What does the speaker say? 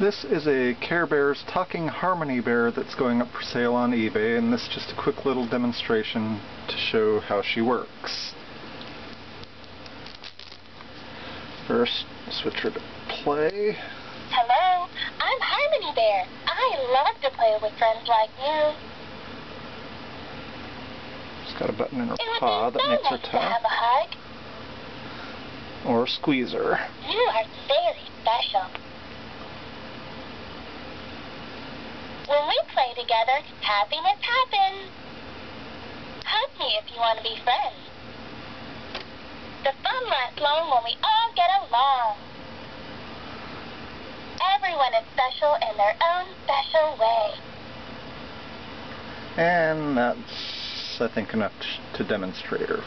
This is a Care Bears Talking Harmony Bear that's going up for sale on eBay, and this is just a quick little demonstration to show how she works. First, switch her to play. Hello, I'm Harmony Bear. I love to play with friends like you. She's got a button in her It paw that so makes her nice to have tap, a hug. or squeeze her. You are very special. When we play together, happiness happens. Hug me if you want to be friends. The fun lasts long when we all get along. Everyone is special in their own special way. And that's, I think, enough to demonstrate her.